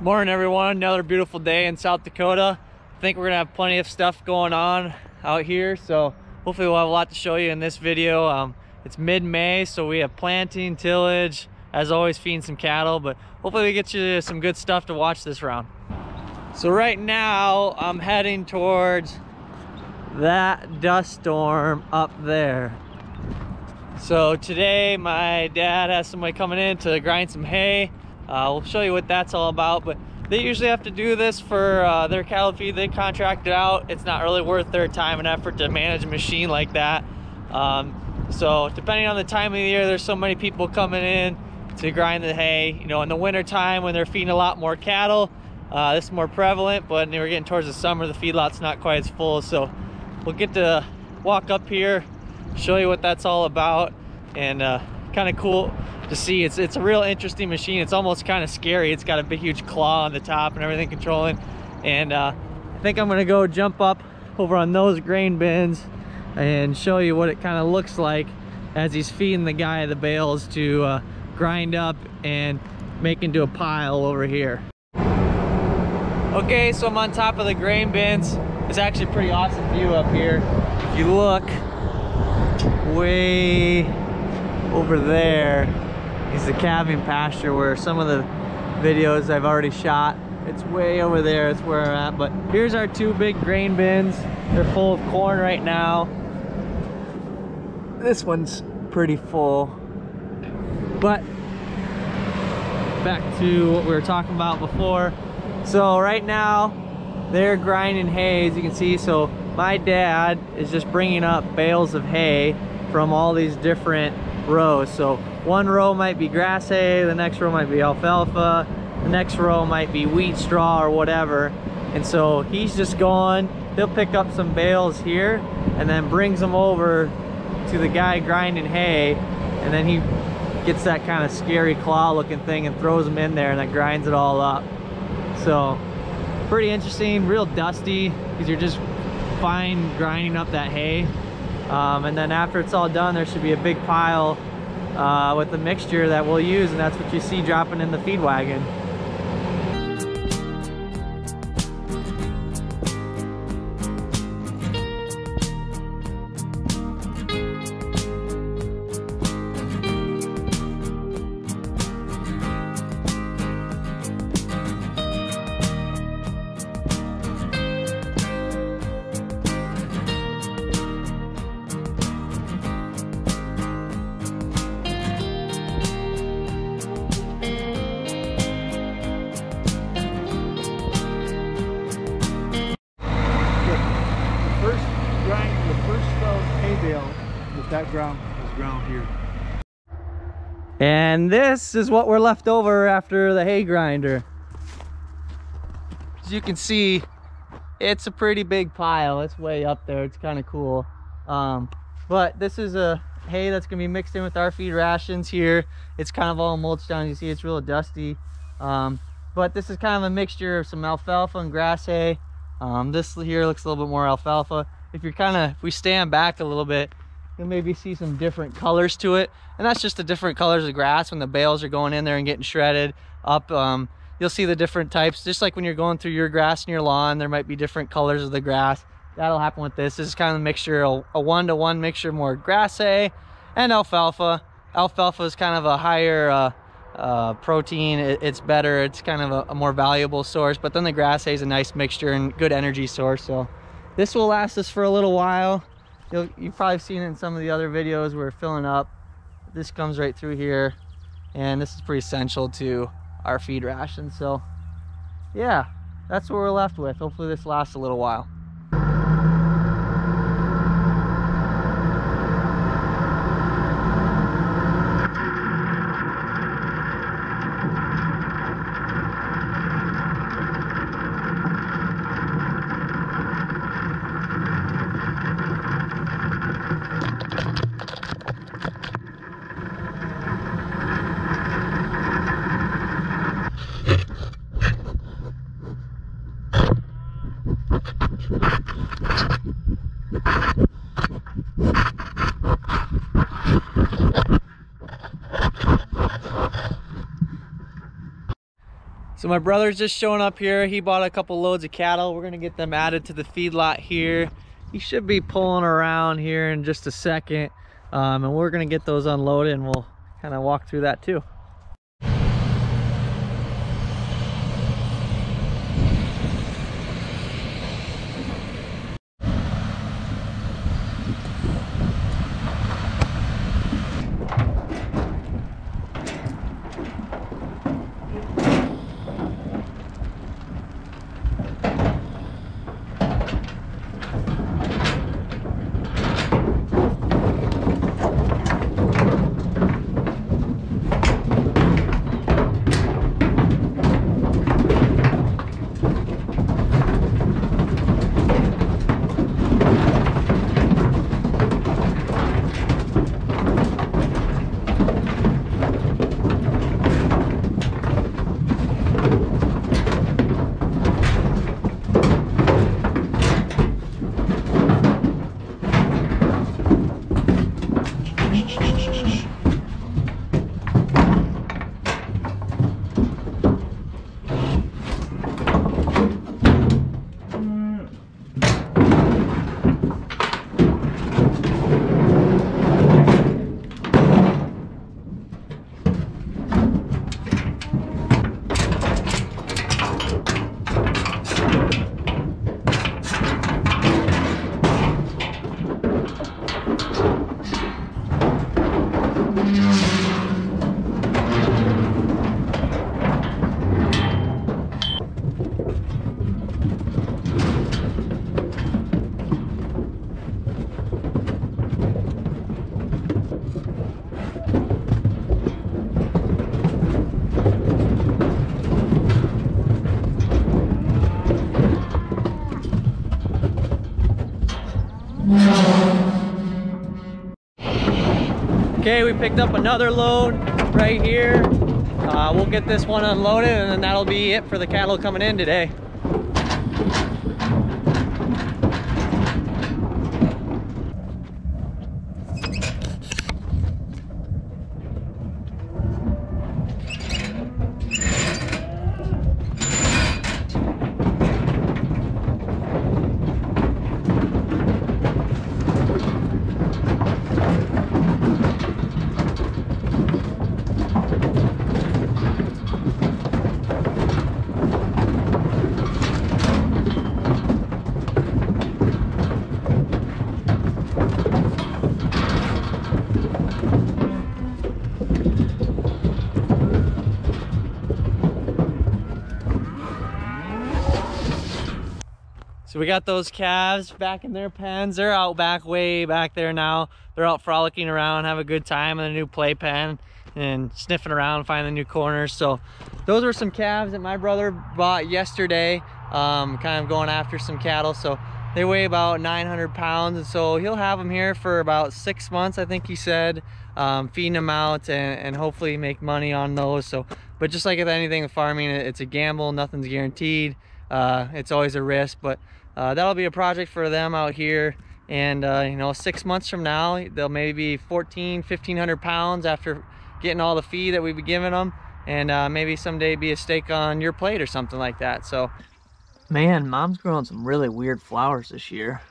Morning everyone, another beautiful day in South Dakota. I think we're gonna have plenty of stuff going on out here, so hopefully we'll have a lot to show you in this video. Um, it's mid-May, so we have planting, tillage, as always feeding some cattle, but hopefully we get you some good stuff to watch this round. So right now, I'm heading towards that dust storm up there. So today my dad has somebody coming in to grind some hay uh, we'll show you what that's all about, but they usually have to do this for uh, their cattle feed they contract it out. It's not really worth their time and effort to manage a machine like that. Um, so depending on the time of the year, there's so many people coming in to grind the hay. You know, in the winter time when they're feeding a lot more cattle, uh, this is more prevalent, but we're getting towards the summer, the feedlot's not quite as full. So we'll get to walk up here, show you what that's all about, and uh, kind of cool to see. It's it's a real interesting machine. It's almost kind of scary. It's got a big huge claw on the top and everything controlling. And uh, I think I'm gonna go jump up over on those grain bins and show you what it kind of looks like as he's feeding the guy the bales to uh, grind up and make into a pile over here. Okay, so I'm on top of the grain bins. It's actually pretty awesome view up here. If you look way over there is the calving pasture where some of the videos I've already shot. It's way over there, it's where I'm at. But here's our two big grain bins. They're full of corn right now. This one's pretty full. But back to what we were talking about before. So right now, they're grinding hay, as you can see. So my dad is just bringing up bales of hay from all these different rows. So one row might be grass hay, the next row might be alfalfa, the next row might be wheat straw or whatever. And so he's just going, he'll pick up some bales here and then brings them over to the guy grinding hay and then he gets that kind of scary claw looking thing and throws them in there and then grinds it all up. So pretty interesting, real dusty because you're just fine grinding up that hay um, and then after it's all done, there should be a big pile uh, with the mixture that we'll use, and that's what you see dropping in the feed wagon. That ground is ground here. And this is what we're left over after the hay grinder. As you can see, it's a pretty big pile. It's way up there. It's kind of cool. Um, but this is a hay that's gonna be mixed in with our feed rations here. It's kind of all mulched down. You see it's real dusty. Um, but this is kind of a mixture of some alfalfa and grass hay. Um, this here looks a little bit more alfalfa. If you're kind of, if we stand back a little bit, you'll maybe see some different colors to it. And that's just the different colors of grass when the bales are going in there and getting shredded up um, you'll see the different types. Just like when you're going through your grass in your lawn there might be different colors of the grass. That'll happen with this. This is kind of a mixture a one-to-one -one mixture more grass hay and alfalfa. Alfalfa is kind of a higher uh, uh, protein. It, it's better. It's kind of a, a more valuable source but then the grass hay is a nice mixture and good energy source. So this will last us for a little while You'll, you've probably seen it in some of the other videos we're filling up. This comes right through here and this is pretty essential to our feed ration. So yeah, that's what we're left with. Hopefully this lasts a little while. So my brother's just showing up here. He bought a couple loads of cattle. We're gonna get them added to the feedlot here. He should be pulling around here in just a second. Um, and we're gonna get those unloaded and we'll kind of walk through that too. Mm-hmm. Okay, we picked up another load right here. Uh, we'll get this one unloaded and then that'll be it for the cattle coming in today. So we got those calves back in their pens. They're out back way back there now. They're out frolicking around, have a good time in a new play pen and sniffing around, finding new corners. So those were some calves that my brother bought yesterday, um, kind of going after some cattle. So they weigh about 900 pounds. And so he'll have them here for about six months, I think he said, um, feeding them out and, and hopefully make money on those. So, but just like with anything with farming, it's a gamble, nothing's guaranteed. Uh, it's always a risk, but uh, that'll be a project for them out here. And uh, you know six months from now they'll maybe be 14 1500 pounds after getting all the feed that we've been giving them and uh, maybe someday be a steak on your plate or something like that. So man mom's growing some really weird flowers this year